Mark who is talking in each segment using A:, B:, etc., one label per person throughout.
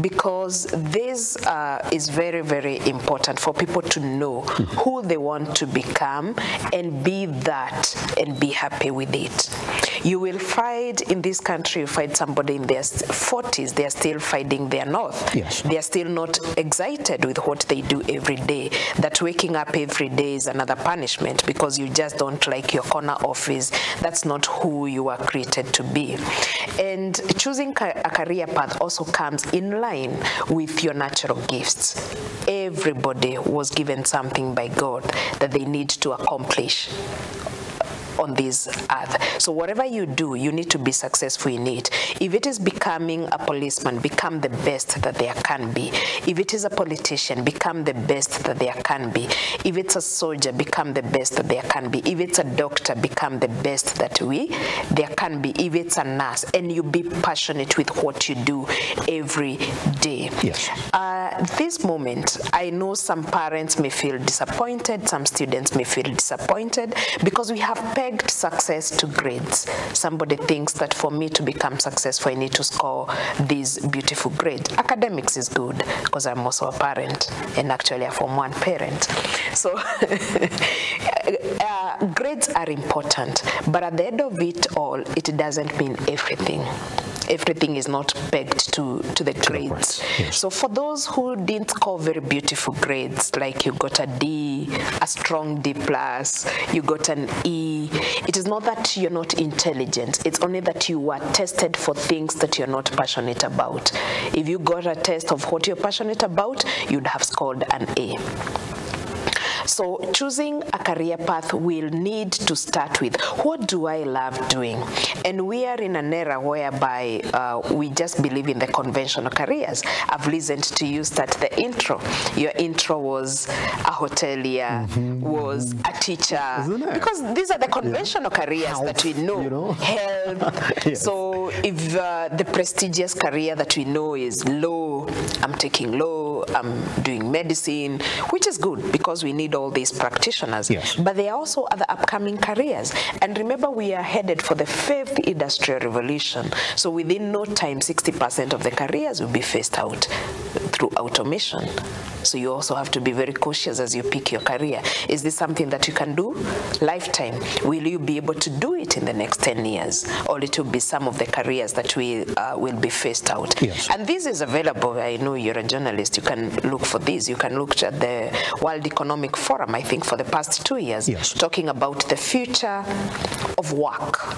A: because this uh, is very, very important for people to know who they want to become and be that and be happy with it. You will find in this country, you find somebody in their 40s, they are still fighting their north.
B: Yes.
A: They are still not excited with what they do every day. That waking up every day is another punishment because you just don't like your corner office. That's not who you are created to be. And choosing a career path also comes in line with your natural gifts. Everybody was given something by God that they need to accomplish on this earth. So whatever you do, you need to be successful in it. If it is becoming a policeman, become the best that there can be. If it is a politician, become the best that there can be. If it's a soldier, become the best that there can be. If it's a doctor, become the best that we there can be. If it's a nurse, and you be passionate with what you do every day.
B: Yes.
A: Uh, this moment, I know some parents may feel disappointed, some students may feel disappointed because we have pegged success to grades. Somebody thinks that for me to become successful, I need to score this beautiful grade. Academics is good because I'm also a parent and actually a Form 1 parent. So uh, grades are important, but at the end of it all, it doesn't mean everything everything is not pegged to, to the grades. So for those who didn't score very beautiful grades, like you got a D, a strong D plus, you got an E, it is not that you're not intelligent. It's only that you were tested for things that you're not passionate about. If you got a test of what you're passionate about, you'd have scored an A. So choosing a career path will need to start with what do I love doing? And we are in an era whereby uh, we just believe in the conventional careers. I've listened to you start the intro. Your intro was a hotelier, was a teacher. Because these are the conventional careers that we know.
B: you know?
A: Health.
B: Yes.
A: So if uh, the prestigious career that we know is law, I'm taking law, I'm doing medicine, which is good because we need all these practitioners.
B: Yes.
A: But there are also other upcoming careers. And remember, we are headed for the fifth industrial revolution. So within no time, 60% of the careers will be phased out through automation. So you also have to be very cautious as you pick your career. Is this something that you can do lifetime? Will you be able to do it in the next 10 years? Or it will be some of the careers that we uh, will be phased out.
B: Yes.
A: And this is available. I know you're a journalist. You can look for this. You can look at the World Economic Forum, I think, for the past two years,
B: Yes.
A: talking about the future of work.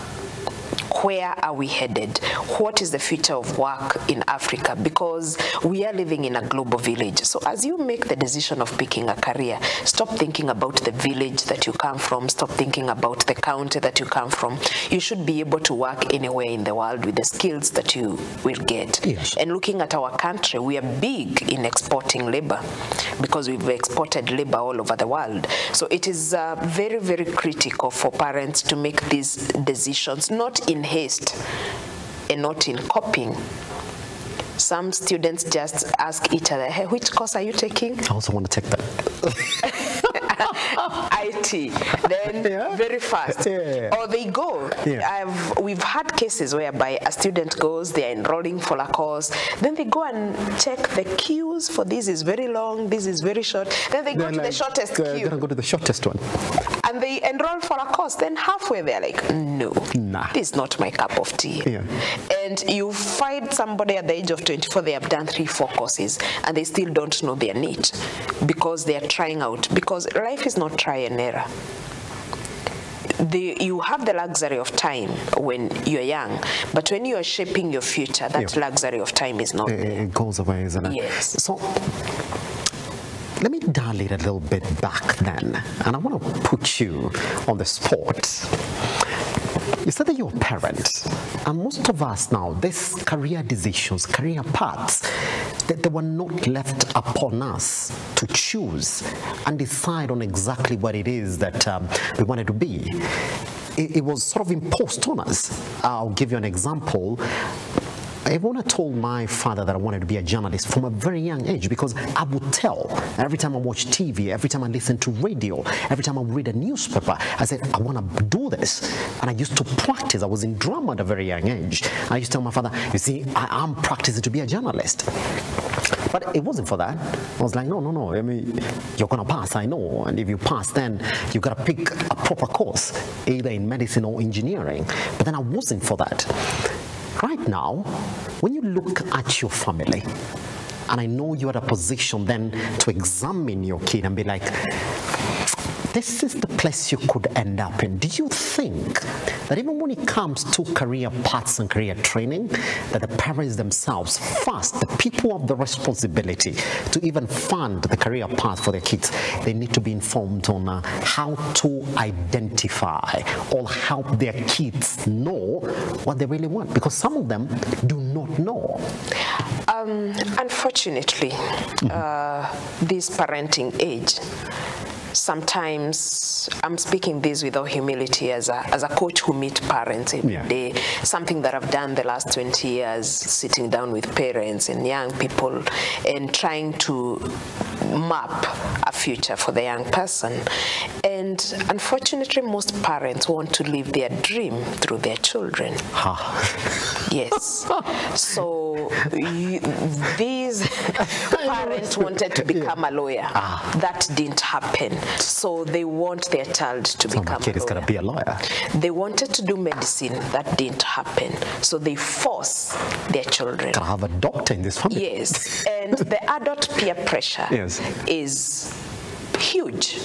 A: Where are we headed? What is the future of work in Africa? Because we are living in a global village. So, as you make the decision of picking a career, stop thinking about the village that you come from, stop thinking about the county that you come from. You should be able to work anywhere in the world with the skills that you will get.
B: Yes.
A: And looking at our country, we are big in exporting labor because we've exported labor all over the world. So it is uh, very, very critical for parents to make these decisions, not in haste and not in copying. Some students just ask each other, hey, which course are you taking?
B: I also want to take that.
A: IT, then
B: Yeah.
A: very fast.
B: Yeah.
A: Or they go.
B: Yeah.
A: I've we've had cases whereby a student goes, they're enrolling for a course, then they go and check the queues for this is very long, this is very short. Then they go
B: They're
A: to the
B: like,
A: shortest
B: uh,
A: queue
B: Gonna go to the shortest one.
A: And they enroll for a course. Then halfway they're like, no,
B: Nah.
A: this is not my cup of tea.
B: Yeah.
A: And you find somebody at the age of 24, they have done three, four courses, and they still don't know their niche because they are trying out. Because life is not try and error. The, you have the luxury of time when you're young, but when you are shaping your future, that
B: Yeah.
A: luxury of time is not
B: It,
A: there.
B: it goes away, isn't it?
A: Yes.
B: So dial a little bit back then, and I want to put you on the spot. You said that you're a parent, and most of us now, these career decisions, career paths, that they were not left upon us to choose and decide on exactly what it is that um, we wanted to be. It was sort of imposed on us. I'll give you an example even I told my father that I wanted to be a journalist from a very young age because I would tell every time I watch TV, every time I listen to radio, every time I read a newspaper, I said, I want to do this. And I used to practice. I was in drama at a very young age. I used to tell my father, you see, I am practicing to be a journalist. But it wasn't for that. I was like, no, no, no. I mean, you're going to pass, I know. And if you pass, then you've got to pick a proper course, either in medicine or engineering. But then I wasn't for that. Right now, when you look at your family, and I know you're at a position then to examine your kid and be like, this is the place you could end up in. Do you think that even when it comes to career paths and career training, that the parents themselves, first, the people have the responsibility to even fund the career path for their kids, they need to be informed on uh, how to identify or help their kids know what they really want because some of them do not know.
A: Um, unfortunately, mm -hmm. uh, this parenting age sometimes I'm speaking this with all humility as a, as a coach who meet parents every yeah. day. Something that I've done the last 20 years, sitting down with parents and young people and trying to map a future for the young person. And unfortunately, most parents want to live their dream through their children. Huh. Yes. so you, these parents wanted to become a lawyer. Ah. That didn't happen. So they want their child to so become
B: my kid
A: a lawyer.
B: is going to be a lawyer.
A: They wanted to do medicine. That didn't happen. So they force their children.
B: To have a doctor in this family.
A: Yes. And the adult peer pressure yes. is huge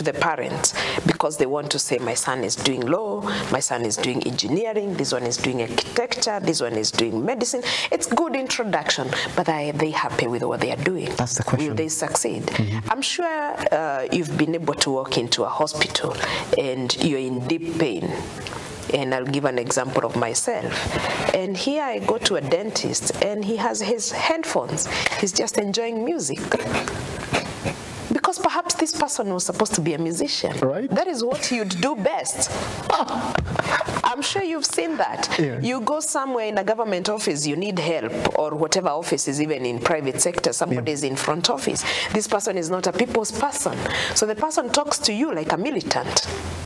A: to the parents because they want to say my son is doing law, my son is doing engineering, this one is doing architecture, this one is doing medicine. It's good introduction, but are they happy with what they are doing?
B: That's the question.
A: Will they succeed? Mm -hmm. I'm sure uh, you've been able to walk into a hospital and you're in deep pain and I'll give an example of myself. And here I go to a dentist and he has his headphones. He's just enjoying music this person was supposed to be a musician.
B: Right.
A: That is what you'd do best. Ah. I'm sure you've seen that. Yeah. You go somewhere in a government office, you need help, or whatever office is even in private sector, somebody yeah. is in front office. This person is not a people's person. So the person talks to you like a militant.